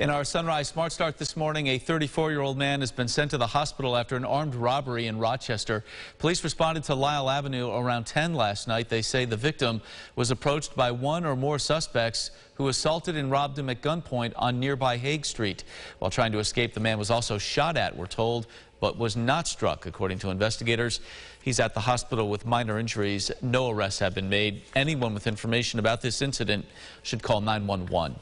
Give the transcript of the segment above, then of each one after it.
In our Sunrise Smart Start this morning, a 34-year-old man has been sent to the hospital after an armed robbery in Rochester. Police responded to Lyle Avenue around 10 last night. They say the victim was approached by one or more suspects who assaulted and robbed him at gunpoint on nearby Hague Street. While trying to escape, the man was also shot at, we're told, but was not struck, according to investigators. He's at the hospital with minor injuries. No arrests have been made. Anyone with information about this incident should call 911.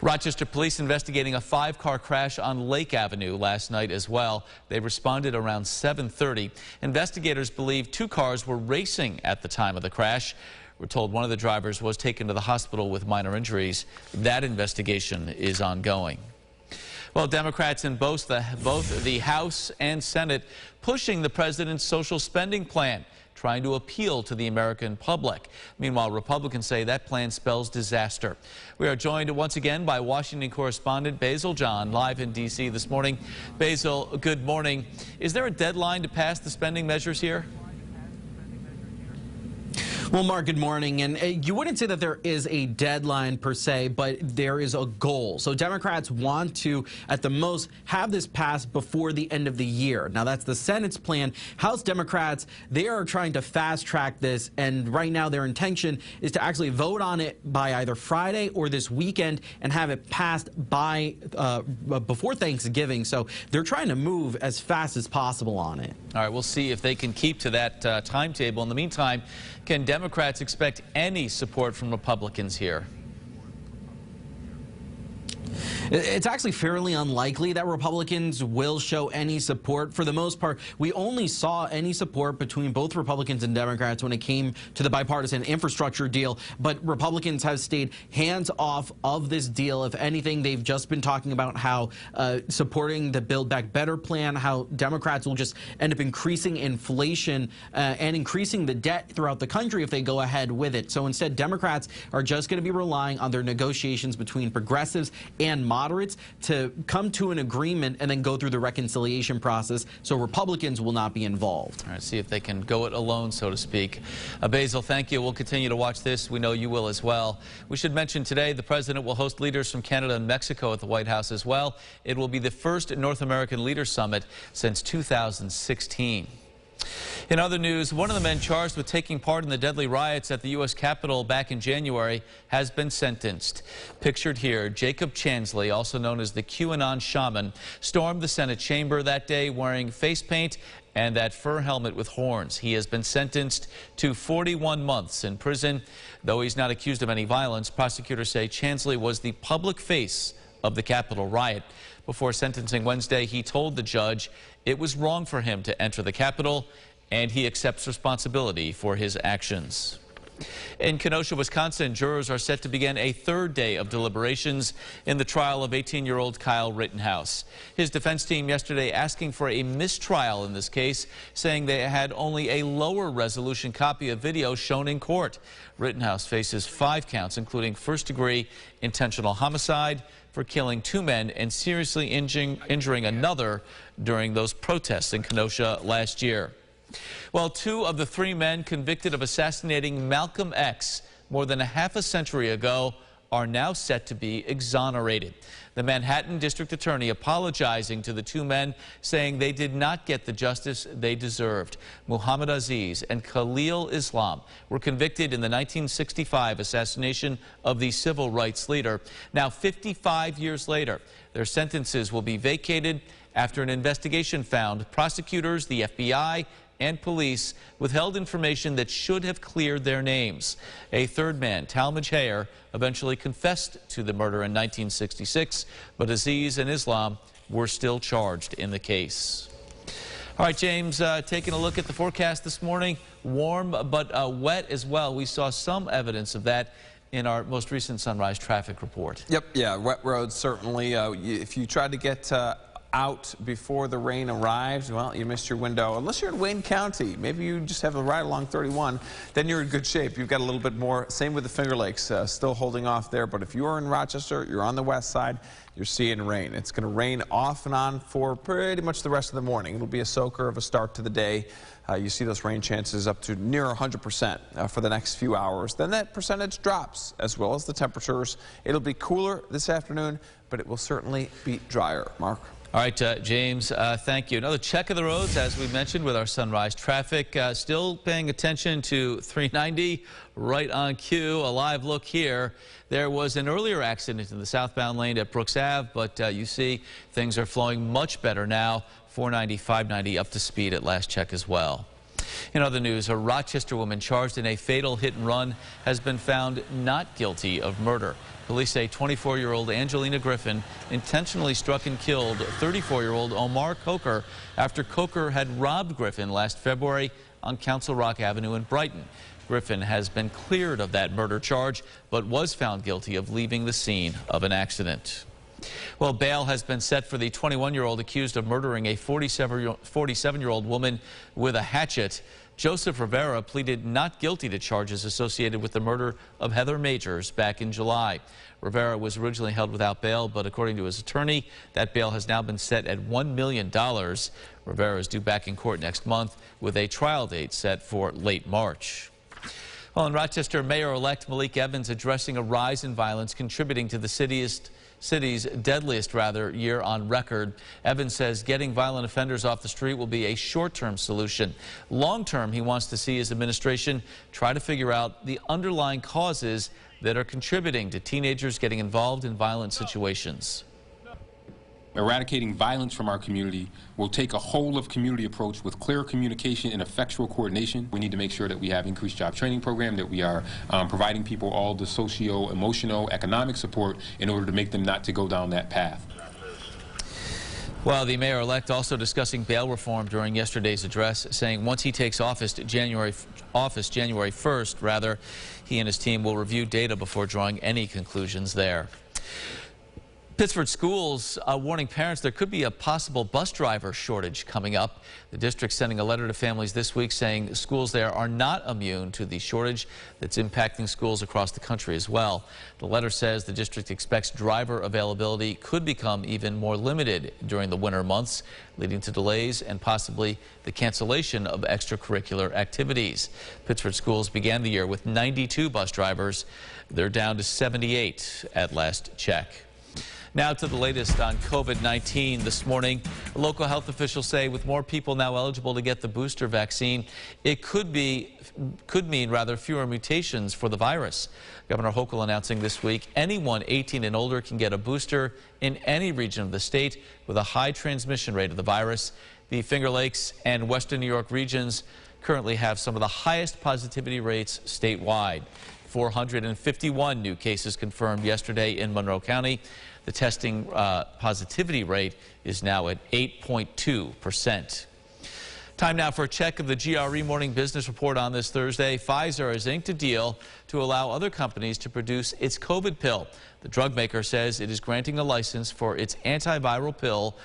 Rochester police investigating a five-car crash on Lake Avenue last night as well. They responded around 7.30. Investigators believe two cars were racing at the time of the crash. We're told one of the drivers was taken to the hospital with minor injuries. That investigation is ongoing. Well, Democrats in both the, both the House and Senate pushing the president's social spending plan trying to appeal to the American public. Meanwhile, Republicans say that plan spells disaster. We are joined once again by Washington correspondent Basil John, live in D.C. this morning. Basil, good morning. Is there a deadline to pass the spending measures here? Well, Mark, good morning. And uh, you wouldn't say that there is a deadline per se, but there is a goal. So Democrats want to, at the most, have this passed before the end of the year. Now, that's the Senate's plan. House Democrats, they are trying to fast track this. And right now, their intention is to actually vote on it by either Friday or this weekend and have it passed by uh, before Thanksgiving. So they're trying to move as fast as possible on it. All right, we'll see if they can keep to that uh, timetable. In the meantime, can Democrats expect any support from Republicans here? It's actually fairly unlikely that Republicans will show any support. For the most part, we only saw any support between both Republicans and Democrats when it came to the bipartisan infrastructure deal. But Republicans have stayed hands off of this deal. If anything, they've just been talking about how uh, supporting the Build Back Better plan, how Democrats will just end up increasing inflation uh, and increasing the debt throughout the country if they go ahead with it. So instead, Democrats are just going to be relying on their negotiations between progressives and moderates moderates to come to an agreement and then go through the reconciliation process so Republicans will not be involved. All right, see if they can go it alone, so to speak. Uh, Basil, thank you. We'll continue to watch this. We know you will as well. We should mention today the president will host leaders from Canada and Mexico at the White House as well. It will be the first North American Leaders Summit since 2016. In other news, one of the men charged with taking part in the deadly riots at the U.S. Capitol back in January has been sentenced. Pictured here, Jacob Chansley, also known as the QAnon shaman, stormed the Senate chamber that day wearing face paint and that fur helmet with horns. He has been sentenced to 41 months in prison. Though he's not accused of any violence, prosecutors say Chansley was the public face of the Capitol riot. Before sentencing Wednesday, he told the judge it was wrong for him to enter the Capitol, and he accepts responsibility for his actions. In Kenosha, Wisconsin, jurors are set to begin a third day of deliberations in the trial of 18-year-old Kyle Rittenhouse. His defense team yesterday asking for a mistrial in this case, saying they had only a lower resolution copy of video shown in court. Rittenhouse faces five counts, including first-degree intentional homicide for killing two men and seriously injuring, another during those protests in Kenosha last year. Well, two of the three men convicted of assassinating Malcolm X more than a half a century ago are now set to be exonerated. The Manhattan District Attorney apologizing to the two men, saying they did not get the justice they deserved. Muhammad Aziz and Khalil Islam were convicted in the 1965 assassination of the civil rights leader. Now, 55 years later, their sentences will be vacated after an investigation found prosecutors, the FBI, and police withheld information that should have cleared their names. A third man, Talmadge Hayer, eventually confessed to the murder in 1966, but Aziz and Islam were still charged in the case. All right, James, uh, taking a look at the forecast this morning, warm but uh, wet as well. We saw some evidence of that in our most recent sunrise traffic report. Yep, yeah, wet roads certainly. Uh, if you tried to get uh, out before the rain arrives, well, you missed your window. Unless you're in Wayne County, maybe you just have a ride along 31, then you're in good shape. You've got a little bit more. Same with the Finger Lakes, uh, still holding off there. But if you're in Rochester, you're on the west side, you're seeing rain. It's going to rain off and on for pretty much the rest of the morning. It'll be a soaker of a start to the day. Uh, you see those rain chances up to near 100% uh, for the next few hours. Then that percentage drops, as well as the temperatures. It'll be cooler this afternoon, but it will certainly be drier. Mark? All right, uh, James, uh, thank you. Another check of the roads, as we mentioned, with our sunrise traffic. Uh, still paying attention to 390, right on cue. A live look here. There was an earlier accident in the southbound lane at Brooks Ave, but uh, you see things are flowing much better now. 490, 590 up to speed at last check as well. In other news, a Rochester woman charged in a fatal hit and run has been found not guilty of murder. Police say 24-year-old Angelina Griffin intentionally struck and killed 34-year-old Omar Coker after Coker had robbed Griffin last February on Council Rock Avenue in Brighton. Griffin has been cleared of that murder charge, but was found guilty of leaving the scene of an accident. Well, bail has been set for the 21-year-old accused of murdering a 47-year-old woman with a hatchet. Joseph Rivera pleaded not guilty to charges associated with the murder of Heather Majors back in July. Rivera was originally held without bail, but according to his attorney, that bail has now been set at $1 million. Rivera is due back in court next month with a trial date set for late March. Well, in Rochester, Mayor-elect Malik Evans addressing a rise in violence contributing to the city's city's deadliest rather year on record. Evans says getting violent offenders off the street will be a short-term solution. Long-term, he wants to see his administration try to figure out the underlying causes that are contributing to teenagers getting involved in violent situations. Eradicating violence from our community will take a whole of community approach with clear communication and effectual coordination. We need to make sure that we have increased job training program, that we are um, providing people all the socio, emotional, economic support in order to make them not to go down that path. Well, the mayor-elect also discussing bail reform during yesterday's address, saying once he takes office January office January 1st, rather, he and his team will review data before drawing any conclusions there. Pittsford schools uh, warning parents there could be a possible bus driver shortage coming up. The district sending a letter to families this week saying schools there are not immune to the shortage that's impacting schools across the country as well. The letter says the district expects driver availability could become even more limited during the winter months, leading to delays and possibly the cancellation of extracurricular activities. Pittsford schools began the year with 92 bus drivers. They're down to 78 at last check. Now to the latest on COVID-19 this morning. Local health officials say with more people now eligible to get the booster vaccine, it could be could mean rather fewer mutations for the virus. Governor Hochul announcing this week anyone 18 and older can get a booster in any region of the state with a high transmission rate of the virus. The Finger Lakes and Western New York regions currently have some of the highest positivity rates statewide. 451 new cases confirmed yesterday in Monroe County. The testing uh, positivity rate is now at 8.2 percent. Time now for a check of the GRE Morning Business Report on this Thursday. Pfizer has inked a deal to allow other companies to produce its COVID pill. The drug maker says it is granting a license for its antiviral pill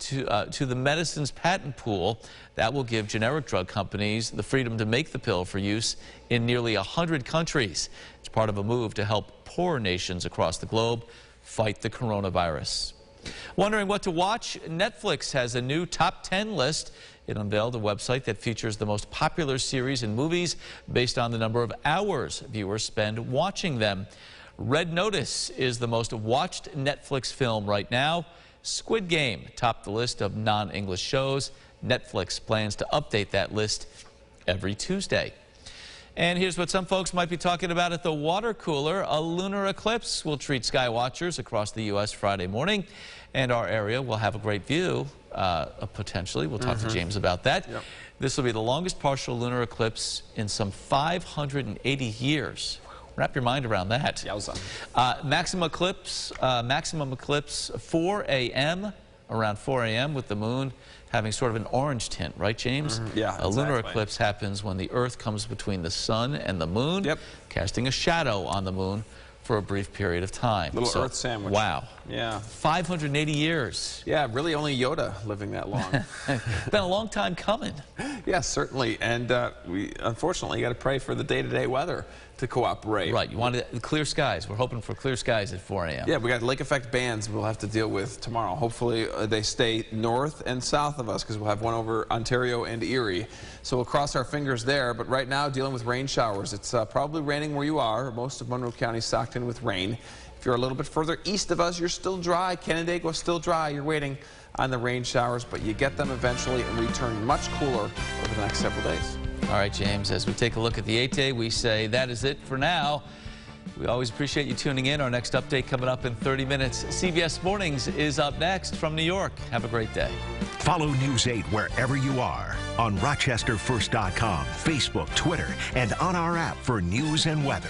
to, uh, to the medicine's patent pool. That will give generic drug companies the freedom to make the pill for use in nearly 100 countries. It's part of a move to help poor nations across the globe fight the coronavirus. Wondering what to watch? Netflix has a new top 10 list. It unveiled a website that features the most popular series and movies based on the number of hours viewers spend watching them. Red Notice is the most watched Netflix film right now. Squid Game topped the list of non-English shows. Netflix plans to update that list every Tuesday. And here's what some folks might be talking about at the water cooler. A lunar eclipse will treat sky watchers across the U.S. Friday morning. And our area will have a great view, uh, potentially. We'll talk mm -hmm. to mm-hmm. James about that. Yep. This will be the longest partial lunar eclipse in some 580 years. Wrap your mind around that. Yowza. Uh, maximum eclipse, uh, maximum eclipse 4 a.m. around 4 a.m. with the moon having sort of an orange tint, right, James? Mm. Yeah. A exactly. lunar eclipse happens when the Earth comes between the sun and the moon, yep. casting a shadow on the moon for a brief period of time. Little So, Earth sandwich. Wow. Yeah. 580 years. Yeah, really only Yoda living that long. Been a long time coming. yeah, certainly. And uh, we unfortunately got to pray for the day-to-day weather to cooperate. Right. You wanted clear skies. We're hoping for clear skies at 4 a.m. Yeah, we got lake effect bands we'll have to deal with tomorrow. Hopefully uh, they stay north and south of us because we'll have one over Ontario and Erie. So we'll cross our fingers there. But right now, dealing with rain showers. It's uh, probably raining where you are. Most of Monroe County socked in with rain. If you're a little bit further east of us, you're still dry. Canandaigua still dry. You're waiting on the rain showers, but you get them eventually and return much cooler over the next several days. All right, James, as we take a look at the 8 day, we say that is it for now. We always appreciate you tuning in. Our next update coming up in 30 minutes. CBS Mornings is up next from New York. Have a great day. Follow News 8 wherever you are on RochesterFirst.com, Facebook, Twitter, and on our app for news and weather.